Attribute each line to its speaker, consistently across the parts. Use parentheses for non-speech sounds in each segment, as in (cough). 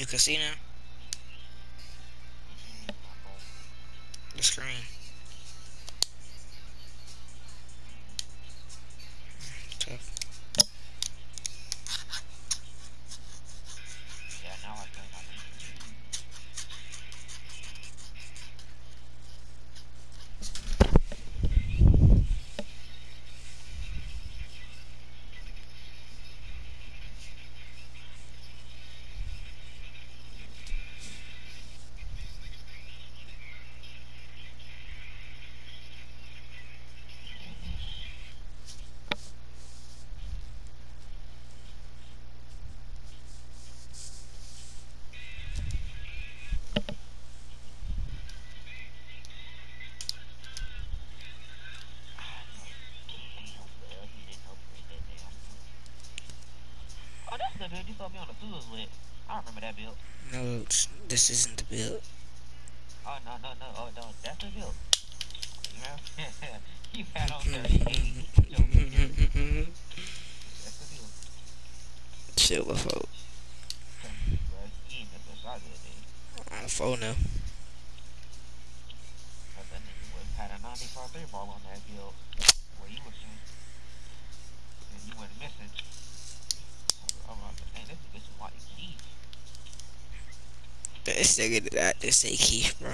Speaker 1: You can see now? The screen.
Speaker 2: Build you saw me on the sewers with. I don't remember that build.
Speaker 1: No, this isn't the build.
Speaker 2: Oh, no, no, no. Oh, no, that's the build. You know? you had on 38. (laughs) Yo, that's the build.
Speaker 1: Chill the folk.
Speaker 2: Bro, he ain't missing a shot the other day.
Speaker 1: On phone now.
Speaker 2: But that nigga was had a 95 three ball on that build where you was shooting. And you went missing. I'm like, man, this nigga's like Keith.
Speaker 1: This nigga that to say Keith, bro.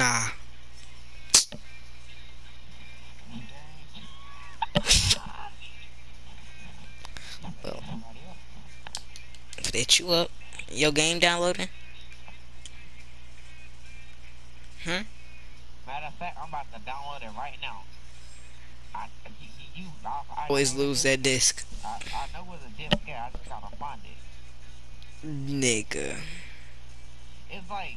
Speaker 1: Nah. Well, if they chew up, your game downloading? Hmm?
Speaker 2: Matter of fact, I'm about to download it right now. I, you, you, you- I, I
Speaker 1: Always lose that disc.
Speaker 2: the- I, I know where the disc is. I just gotta find it.
Speaker 1: Nigga.
Speaker 2: It's like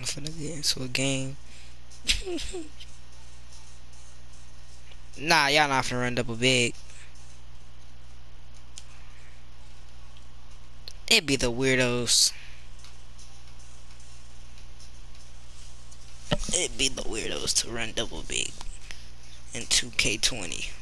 Speaker 1: I'm finna get into a game. nah, y'all not finna run double big. It'd be the weirdos. It'd be the weirdos to run double big in 2K20.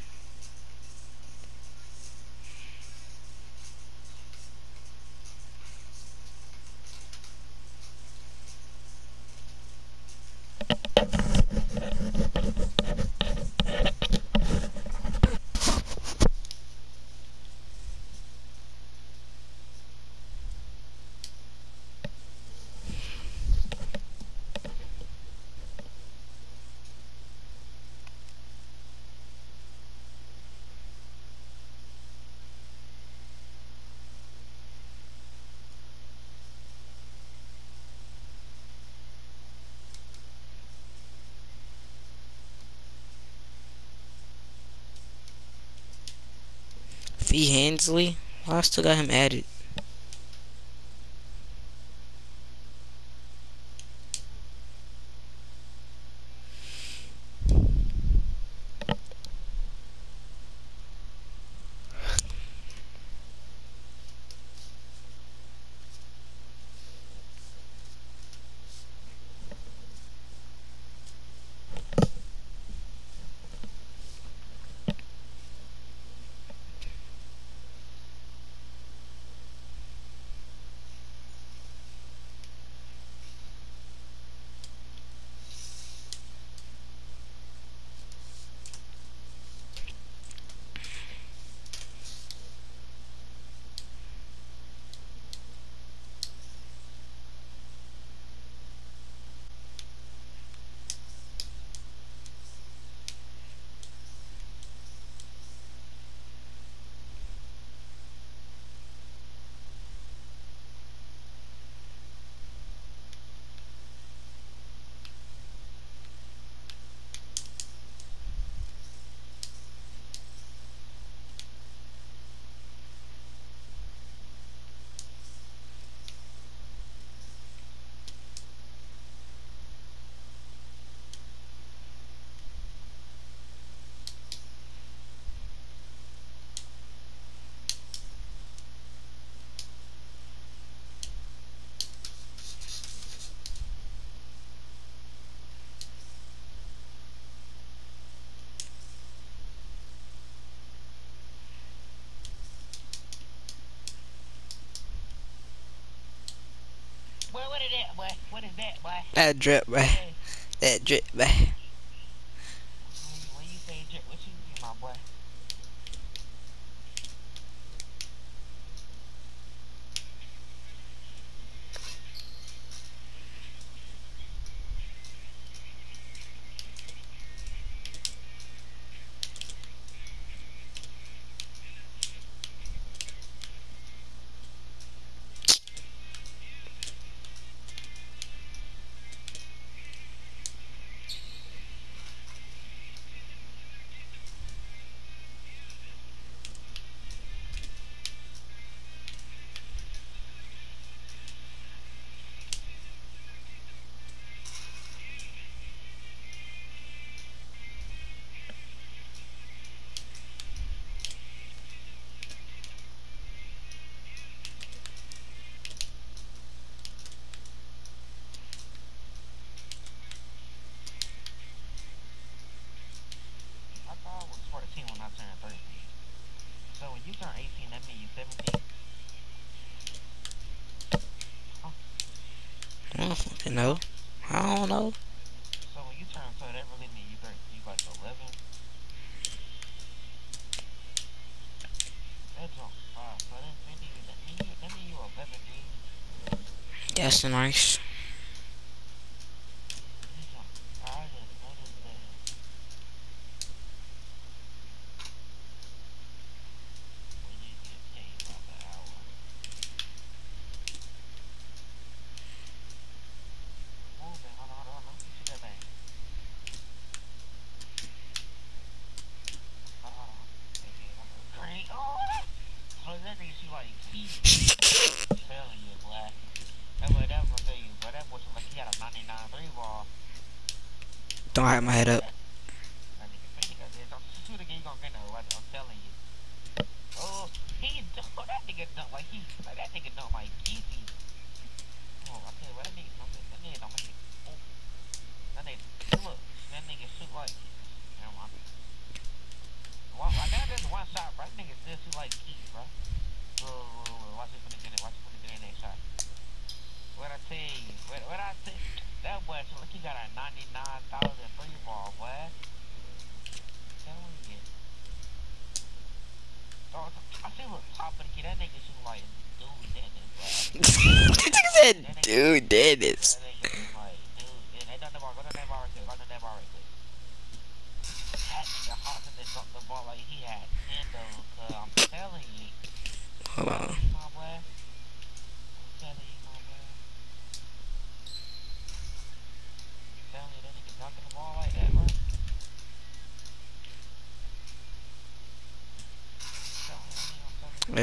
Speaker 2: easily. Well, I still got him added.
Speaker 1: boy? What is that, boy? That
Speaker 2: drip,
Speaker 1: boy.
Speaker 2: That drip,
Speaker 1: boy.
Speaker 2: nice. Don't hack my head up.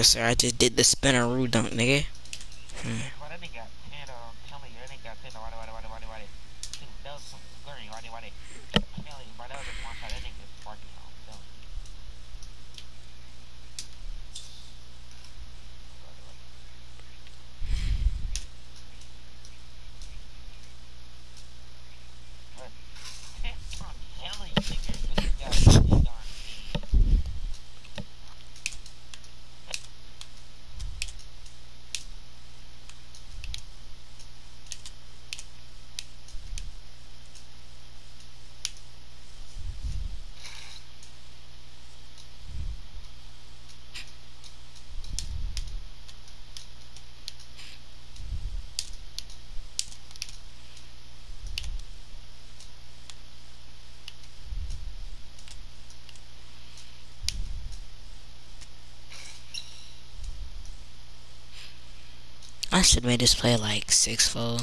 Speaker 1: sir. I just did the spinner rule dunk, nigga. should we this play like
Speaker 2: sixfold.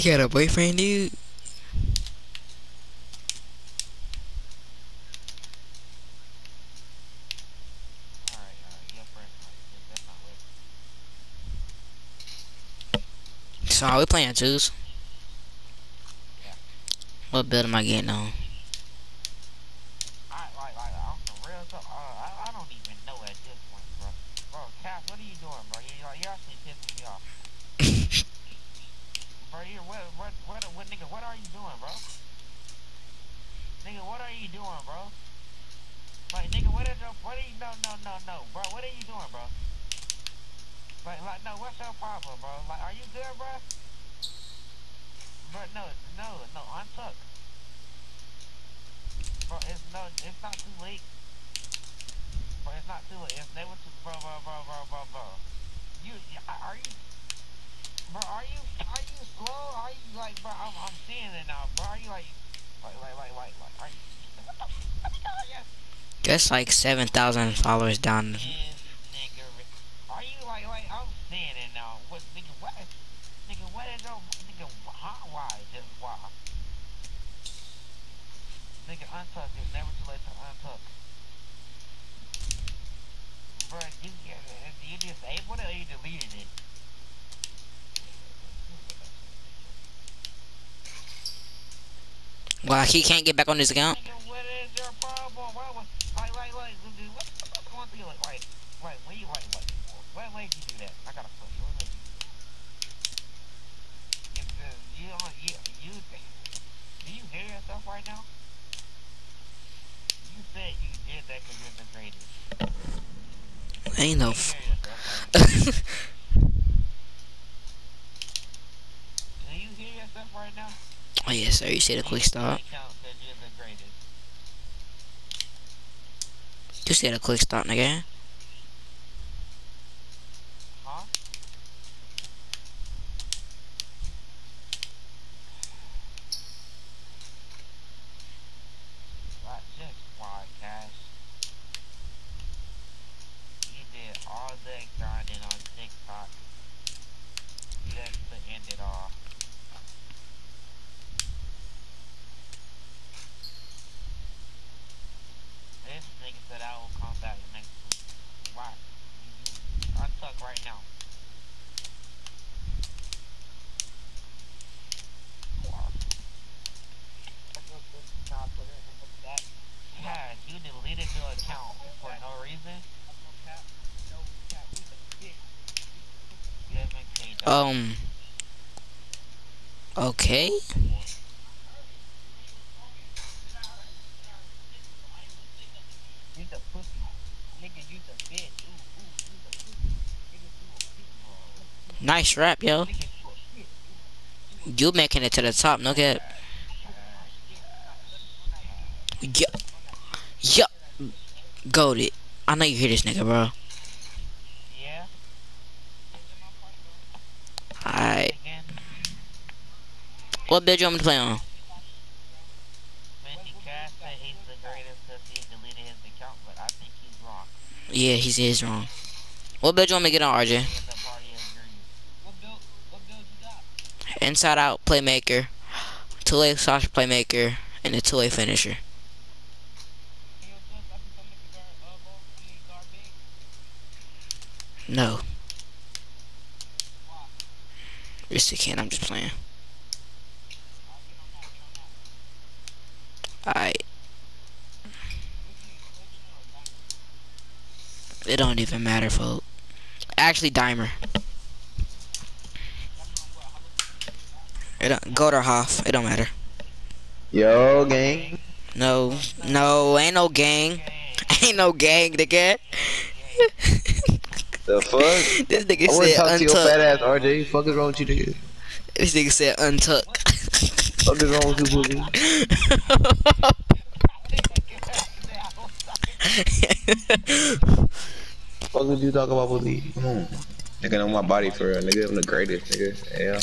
Speaker 2: He got a boyfriend, dude?
Speaker 1: So, are we playing twos?
Speaker 2: Yeah.
Speaker 1: What build am I getting on?
Speaker 2: here. What, what, what, what, nigga, what are you doing, bro? Nigga, what are you doing, bro? Like, nigga, what is your, what are you, no, no, no, no, bro, what are you doing, bro? Like, like, no, what's your problem, bro? Like, are you good, bro? Bro, no, no, no, I'm untuck. Bro, it's no, it's not too late. Bro, it's not too late. It's never too, bro, bro, bro, bro, bro, bro. You, are you bro, are you are you slow? Are you like, bro? I'm, I'm seeing it now, bro. Are you like, like, like, like, like, like are you? (laughs)
Speaker 1: That's like seven thousand followers down.
Speaker 2: Yes, nigga. Are you like, like, I'm seeing it now. What, nigga? What? Nigga, what is your, nigga? Huh? Why? Just why? Nigga, untuck. It's never too late to untuck. Bro, you, you disabled it or you deleted it?
Speaker 1: Well, he can't get back on his account. Ain't no. F- (laughs)
Speaker 2: do you hear yourself right now?
Speaker 1: Oh yes, sir. You said a quick
Speaker 2: greatest.
Speaker 1: You said a quick stop, nigga.
Speaker 2: Huh? Not just why, Cash. You did all that grinding on TikTok just to end it all. This nigga said I will come back next week. Why? You, you untuck right now. Cash, you deleted your account for no reason? Seven K dollars.
Speaker 1: Um. Okay.
Speaker 2: You the pussy. Nigga, you the bitch. Ooh, ooh, you the pussy. Nigga, you a bitch.
Speaker 1: Nice rap, yo.
Speaker 2: You
Speaker 1: making it to the top, no cap. Yo. Yo. Goaded. I know you hear this nigga, bro.
Speaker 2: Yeah?
Speaker 1: Alright. What build you want to play on?
Speaker 2: Said he's.
Speaker 1: Is wrong. What build you want me to get on, RJ?
Speaker 2: Me and the party agree. What build, what build you got?
Speaker 1: Inside out playmaker, two-way slash playmaker, and a two-way finisher. No. Yes, you can. I'm just playing. Alright. It don't even matter, folks. Actually, Dimer. It don't, Goat or Hoff. It don't matter.
Speaker 3: Yo, gang.
Speaker 1: No, no, ain't no gang. (laughs) Ain't no gang, nigga.
Speaker 3: The (laughs) fuck?
Speaker 1: this nigga
Speaker 3: I
Speaker 1: said
Speaker 3: talk to your fat ass, RJ. Fuck is wrong with you, nigga?
Speaker 1: This nigga said untuck.
Speaker 3: Fuck is wrong with you, pussy? (laughs) Fuck is you talk about, pussy? Come on. Nigga know my body for real. Nigga, I'm the greatest, nigga. Yeah.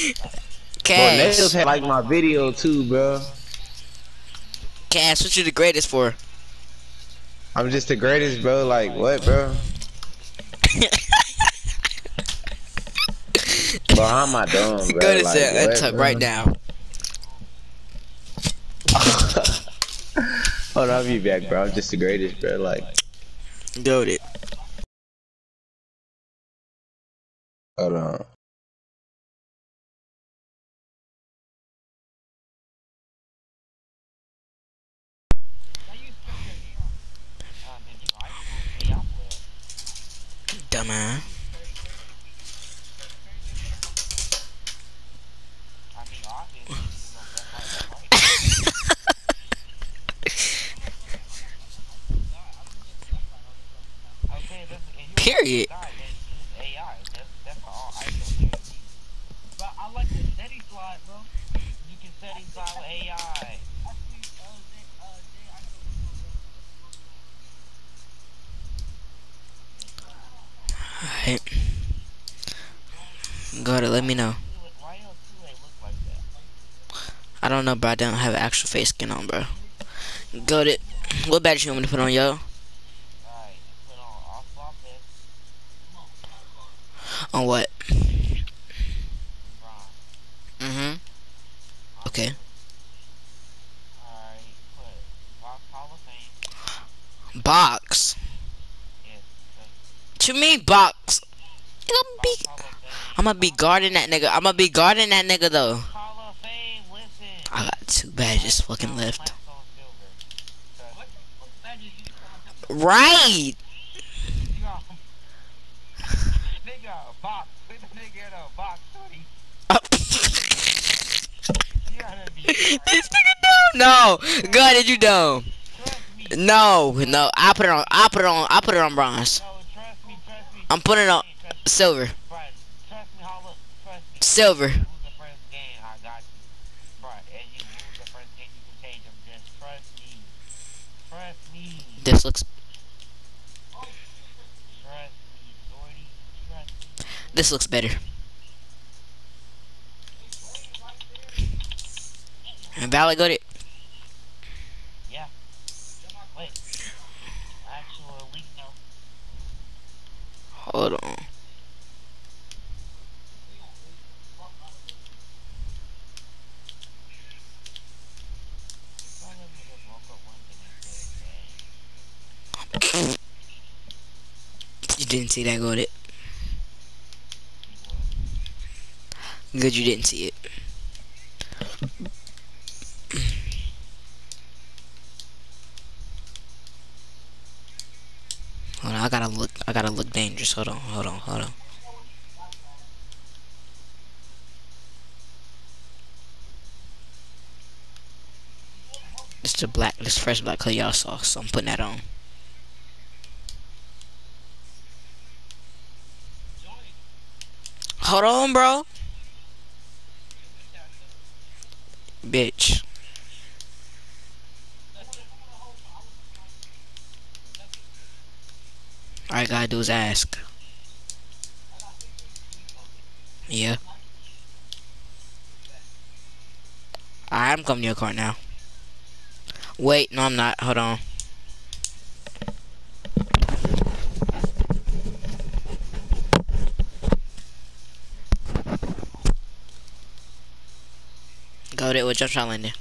Speaker 3: Bro,
Speaker 1: Cash,
Speaker 3: had like my video too, bro.
Speaker 1: Cash, what you the greatest for?
Speaker 3: I'm just the greatest, bro. Like, what, bro? (laughs) Bro, how am I bro?
Speaker 1: Go to
Speaker 3: like, bro?
Speaker 1: right now. (laughs)
Speaker 3: Hold on, I'll be back, bro. I'm just the greatest, bro. Like,
Speaker 1: Goat it.
Speaker 3: hold on.
Speaker 2: Um, if you iPhone, yeah, I will.
Speaker 1: Dumbass.
Speaker 2: I mean, obviously, you know, that's right, that's right. Okay, that's, if you
Speaker 1: Period.
Speaker 2: want to die, then use AI. That's, that's all iPhone can use. (laughs) But I like the steady slide, bro. You can steady slide with AI.
Speaker 1: Alright. Go to let me know.
Speaker 2: Why your 2A look like that?
Speaker 1: I don't know, but I don't have actual face skin on, bro. Got it. What badge you want me to put on, yo?
Speaker 2: Alright, put on off off this.
Speaker 1: On what?
Speaker 2: Bronze.
Speaker 1: Mm-hmm. Okay.
Speaker 2: Alright, put Box Hall of Fame.
Speaker 1: Box.
Speaker 2: Yes.
Speaker 1: Box. Gonna be? I'm gonna be guarding that nigga. I'm gonna be guarding that nigga though. I got two badges fucking left. Right. (laughs) This nigga dumb. No, God, did you dumb? No, no. I put it on. I put it on. I put it on bronze.
Speaker 2: No, trust me, trust me.
Speaker 1: I'm putting on silver. Silver.
Speaker 2: This looks. lose the first game, I got you. Bruh, as you lose the first game, you can change them. Just trust me. Trust me.
Speaker 1: This looks.
Speaker 2: Trust me, Shorty. Trust me.
Speaker 1: This looks better. And Valley got it.
Speaker 2: Yeah. Wait. Actually, no.
Speaker 1: Hold on.
Speaker 2: Why let me just woke up one thing and said, "Dang,
Speaker 1: You didn't see that, got it. Good, you didn't see it. Hold on, I gotta look. I dangerous. Hold on, hold on, hold on. This the black, this fresh black color y'all saw, so I'm putting that on. Hold on, bro. Bitch. All I gotta do is ask. Yeah. I'm coming to your car now. Wait, no, I'm not. Hold on. Go there with jump shot landing.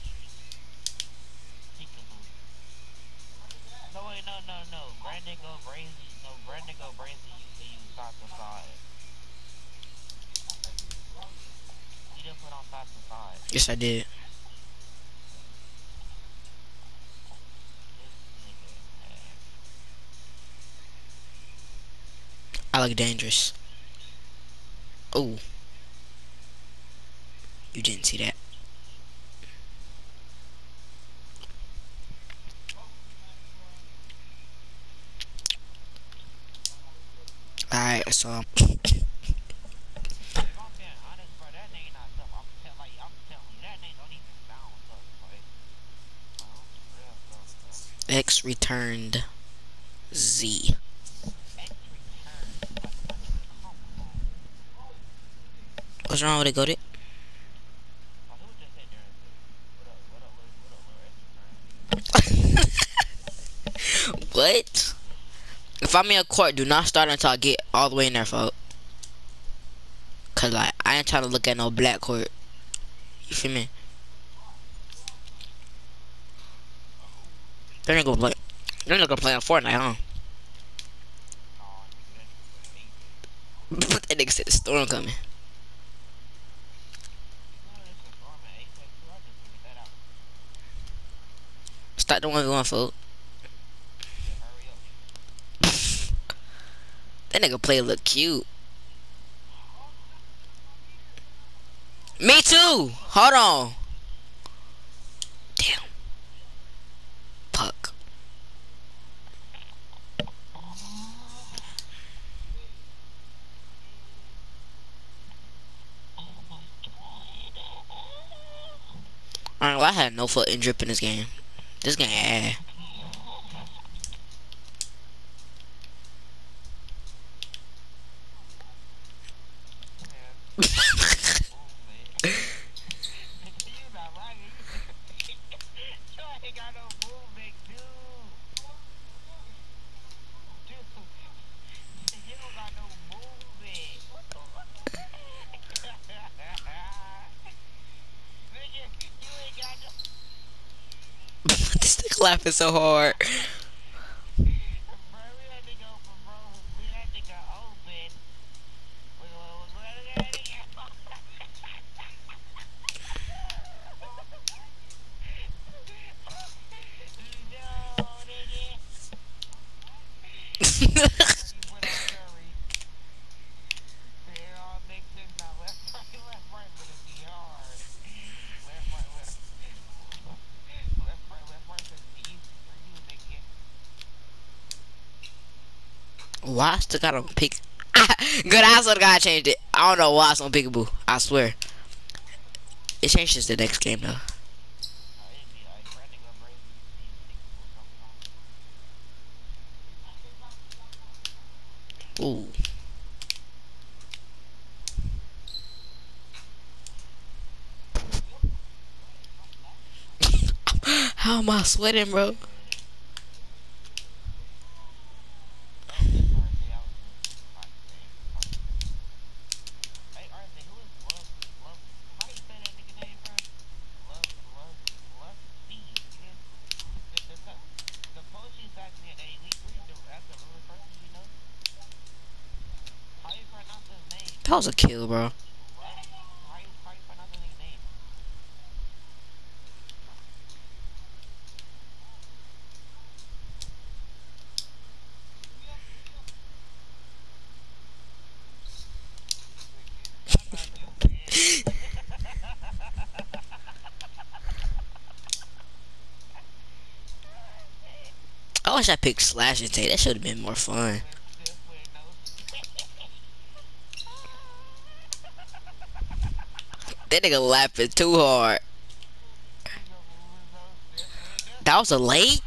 Speaker 1: I did. I look dangerous. Oh. You didn't see that. Alright, so
Speaker 2: If I'm being honest, bro, that nigga not tough. I'm tell like I'm telling you, that nigga don't even sound tough. Like, like I'm real tough, bro.
Speaker 1: X returned Z. What's wrong with it, Goated? (laughs)
Speaker 2: What?
Speaker 1: If I'm in a court, do not start until I get all the way in there, folks. Cause like I ain't trying to look at no black court. You feel me? They're not gonna play. They're not gonna play on Fortnite, huh? That nigga said the storm coming. Start the one going.
Speaker 2: Yeah. (laughs)
Speaker 1: That nigga play look cute. Me too. Hold on. Damn. Fuck. Alright, well, I had no foot in drip in this game. This game, eh.
Speaker 2: laughing so hard. why I still got on pick. (laughs) Good, I swear to God, I changed it. I don't know why it's on Peekaboo. I swear. It changes the next game, though. Ooh. (laughs) How am I sweating, bro? was a kill, bro. (laughs) I wish I picked Slash and Take. That should have been more fun. That nigga laughing too hard. That was a late?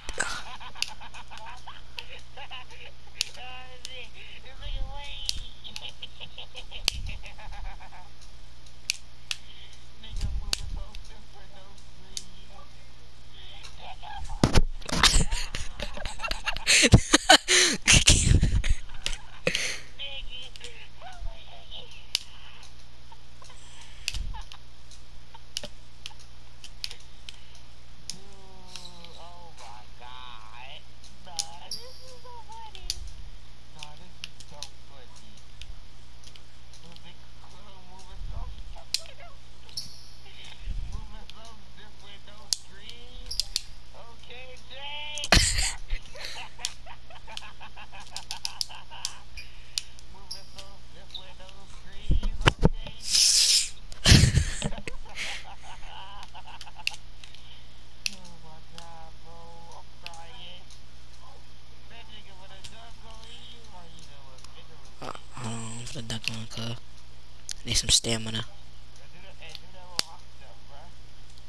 Speaker 2: stamina.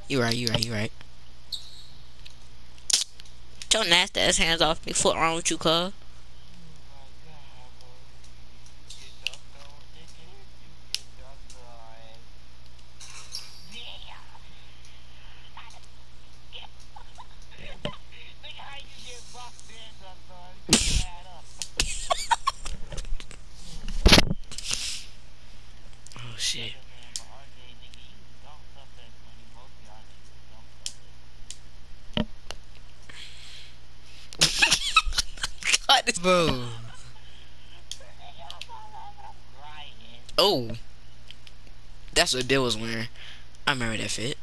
Speaker 2: You right, you right, you right. Your nasty ass hands off me. Foot wrong with you, cuz.
Speaker 1: Oh.
Speaker 2: That's what Bill was wearing. I remember that fit.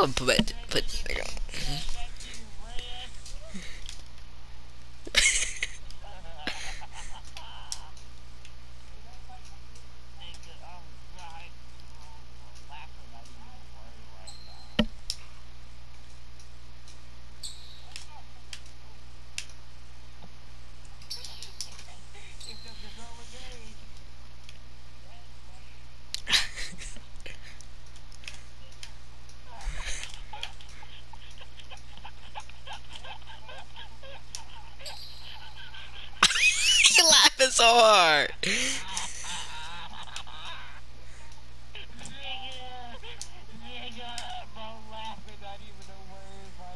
Speaker 2: Gonna put put. you so hard.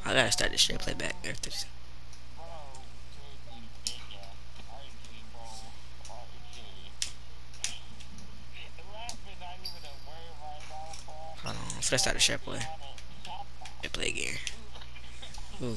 Speaker 2: I gotta start this shit playback after this. Hold on, let's start the share play. Yeah, play again. Ooh.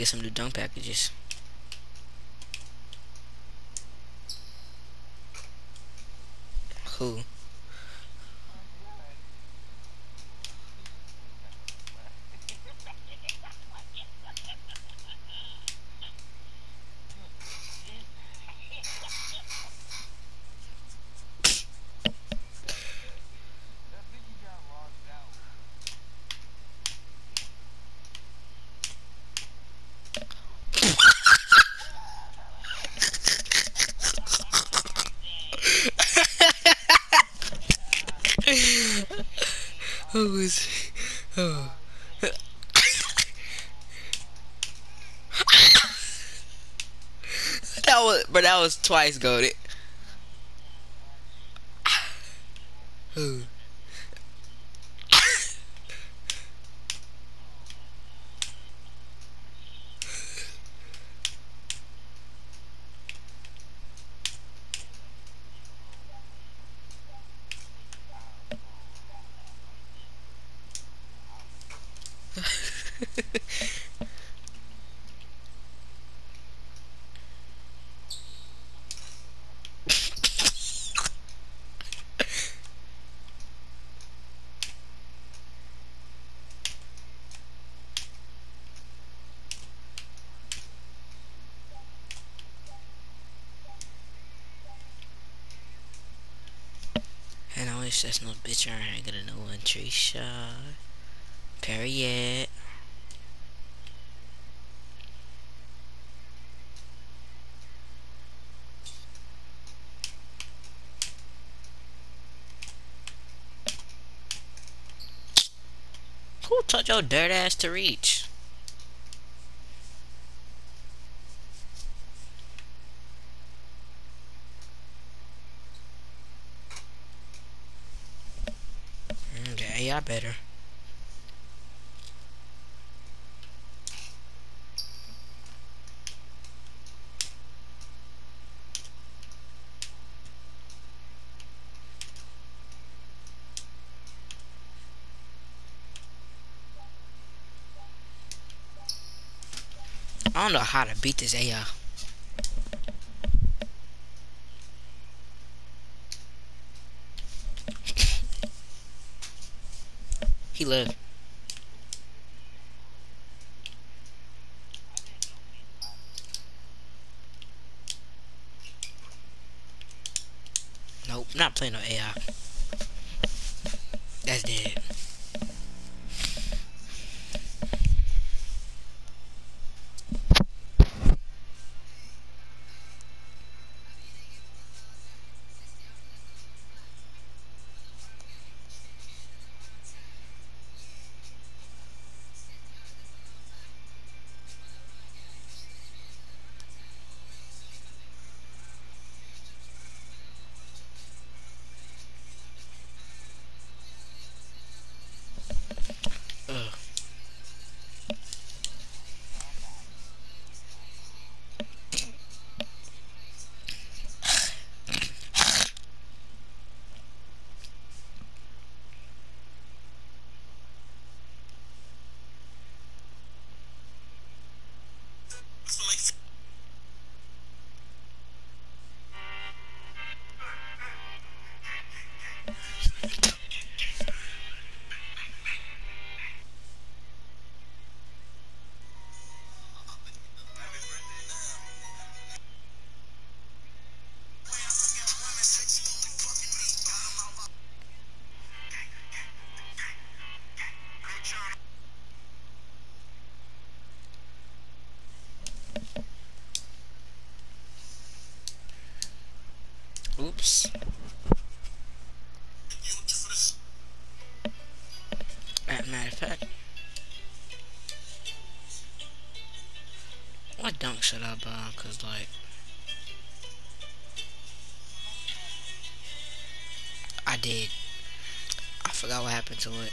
Speaker 2: Get some new dunk packages. Who? Who is? Oh. that was, twice goaded. Who? I no bitch I ain't gonna know one Trisha. Period. Who taught your dirt ass to reach? Okay, yeah, better. I don't know how to beat this AI. He lived. Nope,
Speaker 4: not playing no AI. That's dead. What dunk should I buy? Cause like, I did. I forgot what happened to it.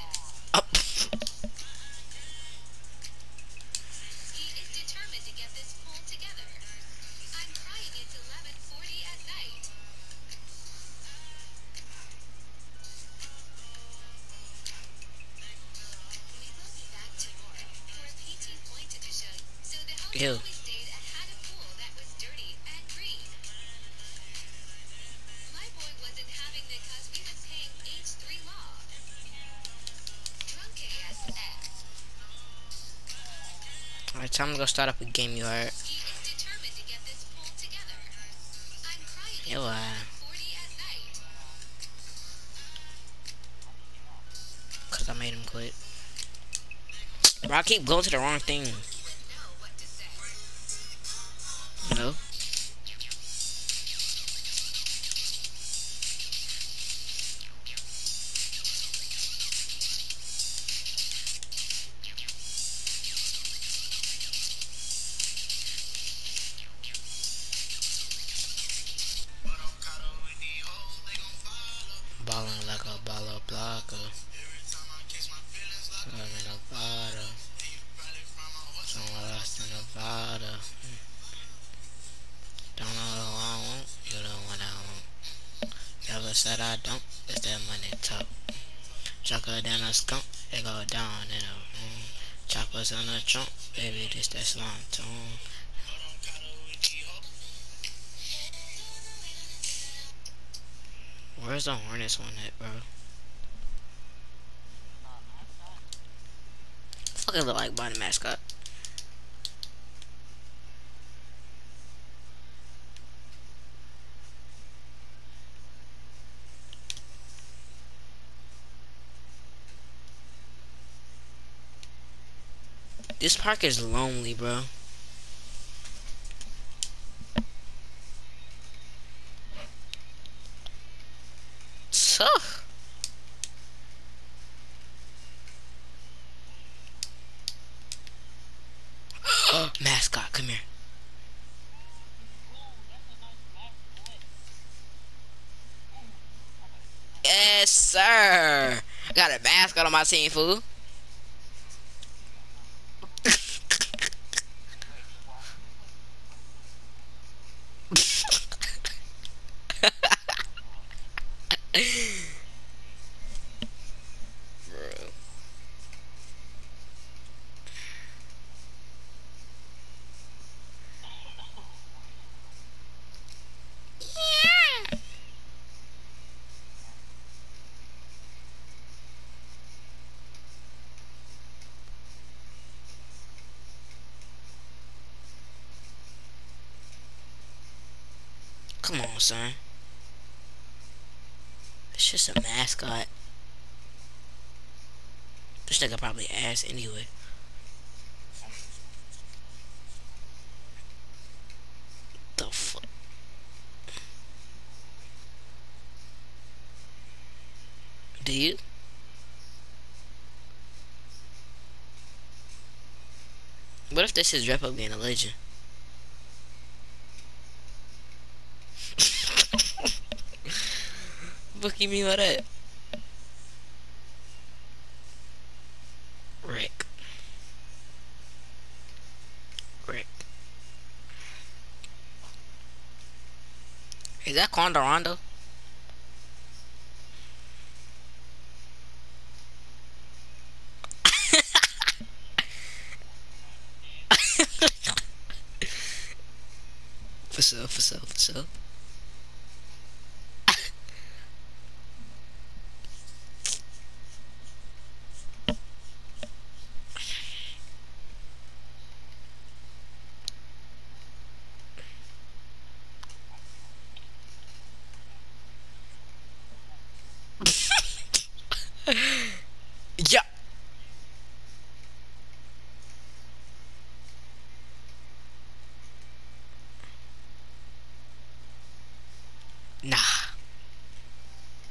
Speaker 4: go start up a game you
Speaker 1: are.
Speaker 4: Yo, Cause I made him quit. Bro, I keep going to the wrong thing. sana jump baby, this that slime tone. Where's the harness one at, bro? Fucking look like body mascot.
Speaker 1: This park is lonely, bro. Tough. (gasps) Mascot, come here. Yes, sir. I got a mascot on my team, fool. Bro. Come on, son. Just a mascot. This nigga probably ass anyway. The fuck? Do you? What if this is rep up being a legend? Mean by that? Rick. Rick. Is that Condor Rondo? for sure, for sure, for sure. Yeah. Nah.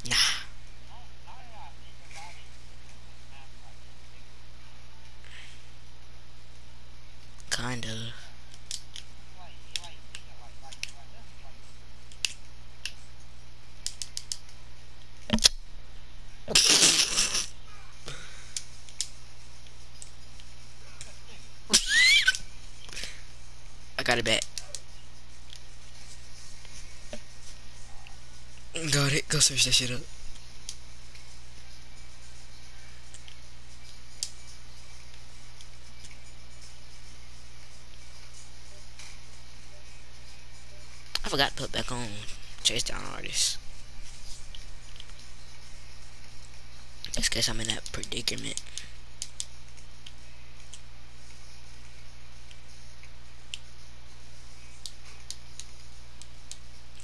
Speaker 1: Nah. Kind of. I got it back. Got it. Go search that shit up. I forgot to put back on Chase Down Artist. Just guess I'm in that predicament.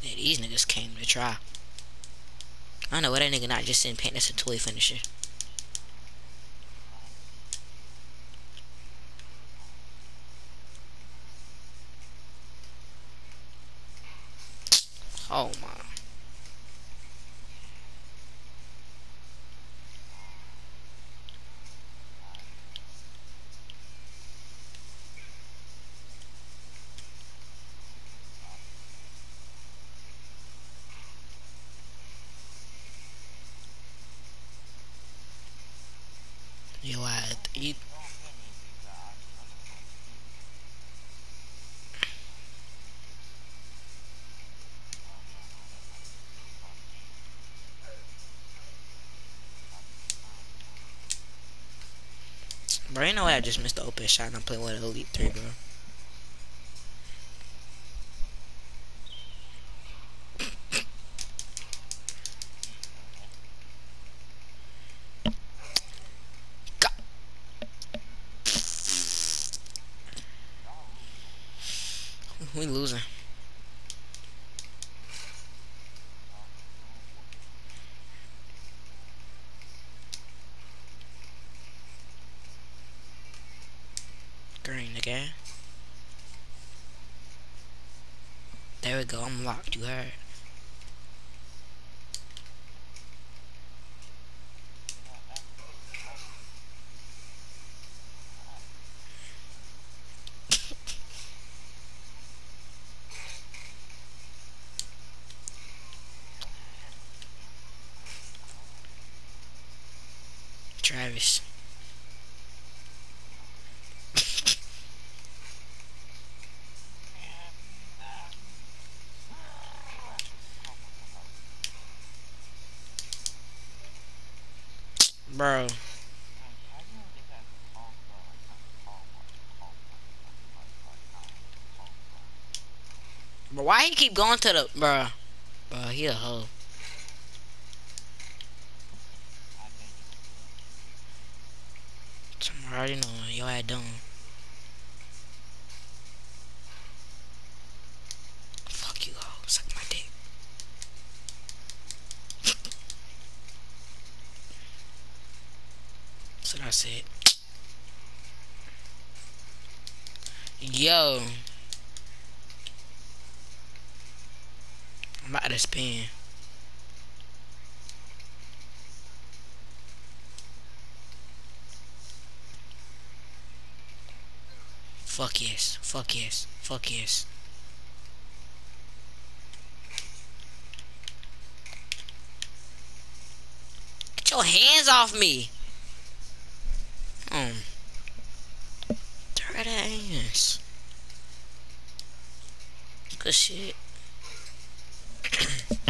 Speaker 1: Yeah, these try. I don't know why that nigga not just in paint that's a toy finisher. Oh my. Yo, I you, bro, ain't no way I just missed the open shot and I'm playing with Elite 3, bro. Go. We losing. There we go. I'm locked. You heard? Travis. Bro. But why he keep going to the bro? Bro, he a hoe. I already know yo had done. Fuck you all. suck my dick. So that's it. Yo. I'm about to spin. Fuck yes. Fuck yes. Fuck yes. Get your hands off me. Um. That ass. Good shit. (clears throat)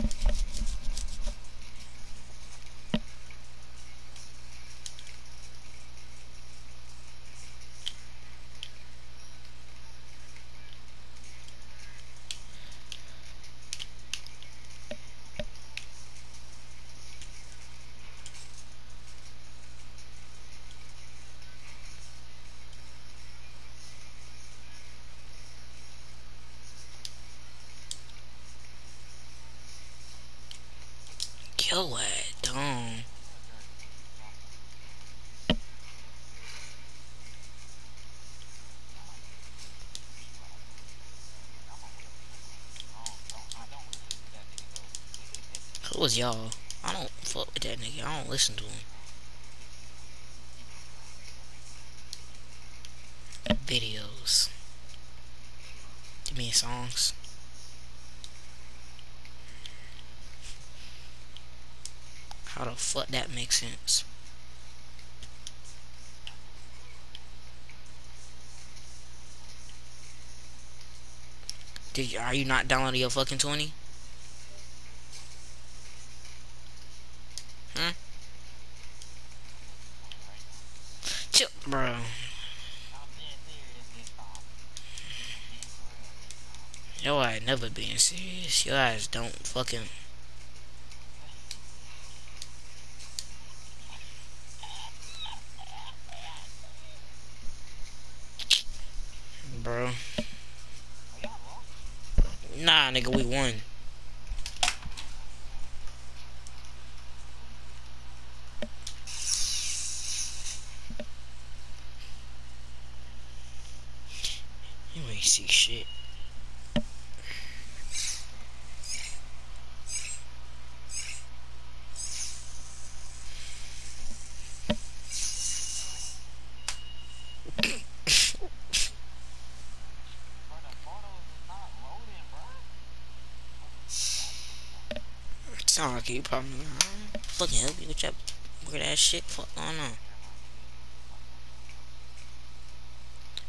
Speaker 1: Yo, what? Don't. Y'all? I don't fuck with that nigga. I don't listen to him. Videos. You mean songs? How the fuck that makes sense? Did you, are you not downloading your fucking 20? Huh? Chill, bro. Yo, I never being serious. Your eyes don't fucking. Bro. Nah, nigga, we won. You ain't see shit. Sound like you probably uh, fucking help you with your weird ass shit. Fuck going on.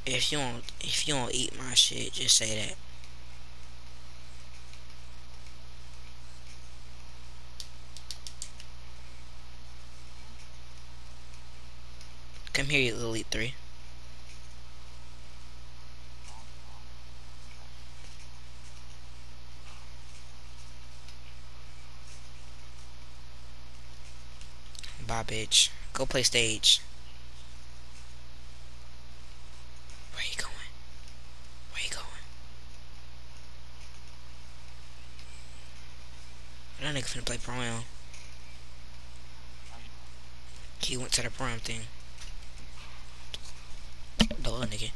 Speaker 1: If you don't, if you don't eat my shit, just say that. Come here, you little elite three. Bye, bitch. Go play stage. Where you going? Where you going? That nigga finna play prom. He went to the prom thing. Duh, nigga.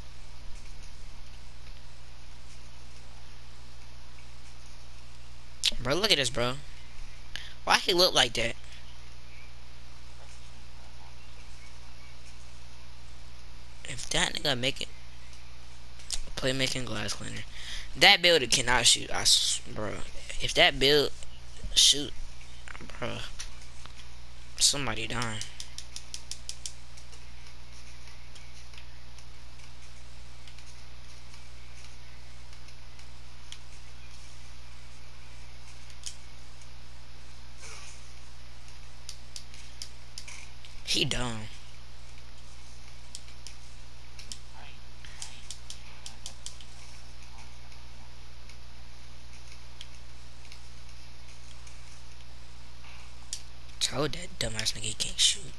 Speaker 1: Bro, look at this, bro. Why he look like that? That nigga make it, playmaking glass cleaner, that builder cannot shoot. I, bro. If that build shoot, bro, somebody dying. He dumb. Told that dumbass nigga he can't shoot.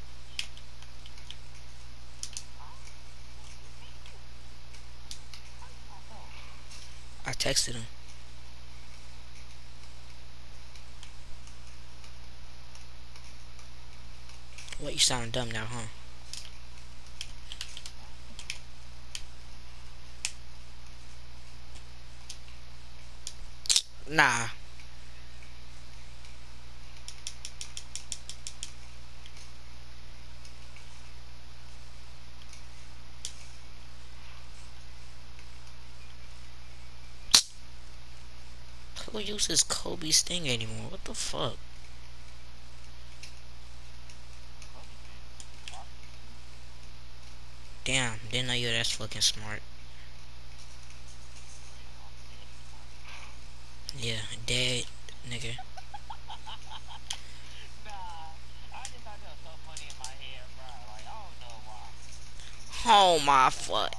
Speaker 1: I texted him. What, you sound dumb now, huh? Nah. Who uses Kobe Sting anymore? What the fuck? Damn, didn't know you were that fucking smart. Yeah, dead nigga.
Speaker 2: Nah, I just thought that was so funny in my fuck. bro. Like, I don't know why.
Speaker 1: Oh my fuck.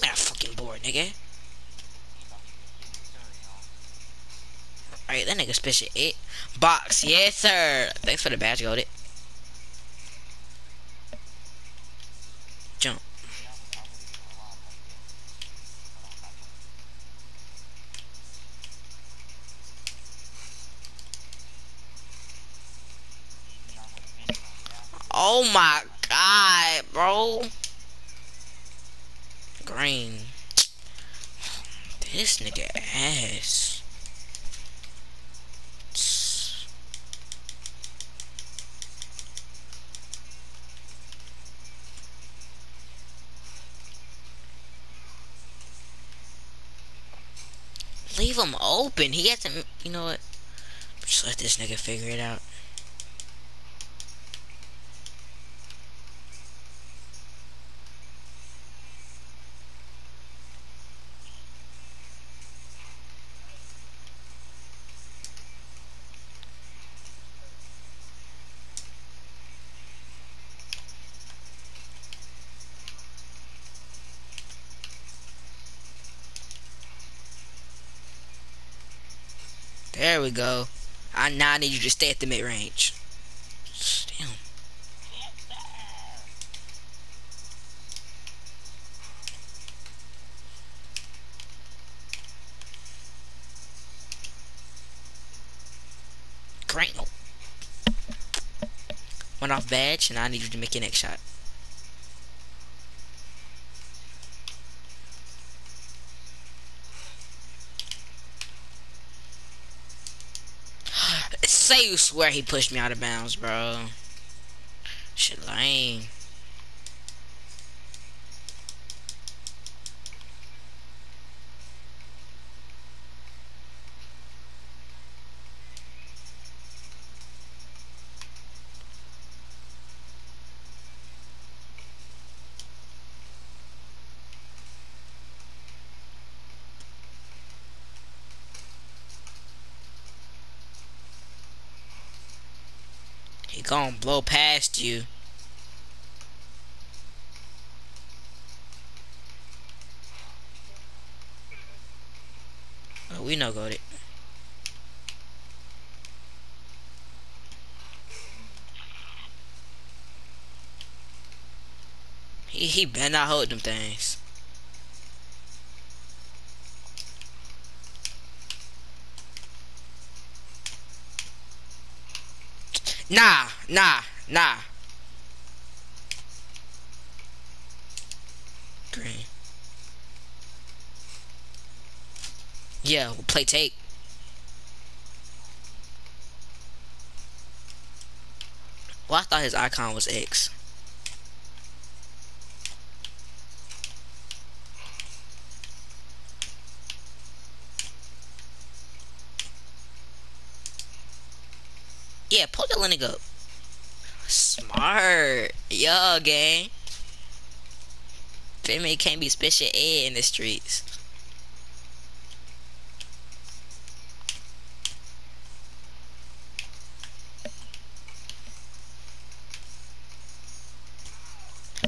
Speaker 1: Man, fucking bored, nigga.
Speaker 2: He thought he could shoot the jury,
Speaker 1: Alright, that nigga special it. Box, yes sir. Thanks for the badge, got it. Jump.
Speaker 2: Yeah, I would- I would've been alive like that. But I'm not gonna- Yeah, I would've been alive, yeah.
Speaker 1: Oh my god, bro. Green. This nigga ass. Leave him open. He hasn't. You know what? Just let this nigga figure it out. There we go. I now need you to stay at the mid range. Damn. Great. Went off badge, and I need you to make your next shot. Say you swear he pushed me out of bounds, bro. Shit lame. He gonna blow past you. Oh, we know got it. He he better not hold them things. Nah, nah, nah. Green. Yeah, we'll play tape. Well, I thought his icon was X. Lenny up. Smart. Yo, gang. Female can't be special ed in the streets.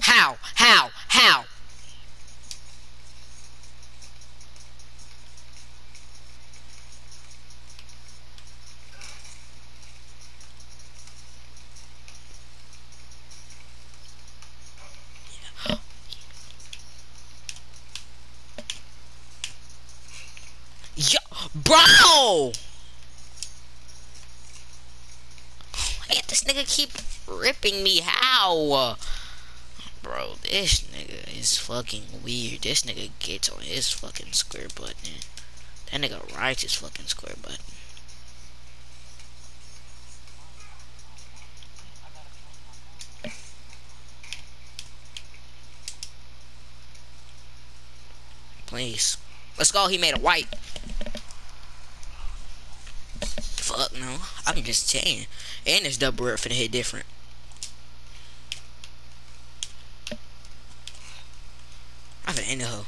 Speaker 1: How? How? How? Yo, bro! Yeah, this nigga keep ripping me. How? Bro, this nigga is fucking weird. This nigga gets on his fucking square button. That nigga rides his fucking square button. Please. Let's go. He made a white. No. I'm just saying. And this double rip finna hit different. I'm finna end the hoe.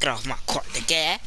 Speaker 1: Get off my court, the guy.